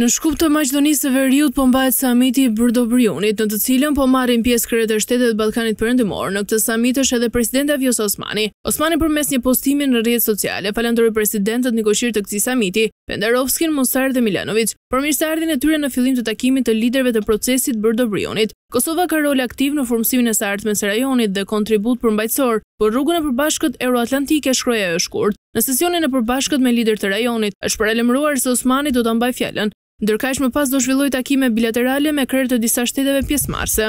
Në Shkup të Maqedonisë së Veriut po mbahet samiti i Brdo-Briunit, në të cilën po marrin pjesë krerët e shteteve të Ballkanit Perëndimor. Në këtë samit është edhe presidentja Vjosa Osmani. Osmani përmes një postimi në rrjetet sociale falënderoi presidentët nikoqirë të këtij samiti, Pendarovskin, Musar dhe Milanoviç, për mirëseardhjen e tyre në fillim të takimit të liderëve të procesit Brdo-Briunit. Kosova ka rol aktiv në formësimin e së ardhmes së rajonit dhe kontribut përmbajtësor për rrugën e përbashkët euroatlantike, shkroi ajo shkurt. Në sesionin e përbashkët me liderë të rajonit, është paralajmëruar se Osmani do ta mbajë fjalën. Ndërkaq, më pas do zhvillojë takime bilaterale me krerë të disa shteteve pjesëmarrëse.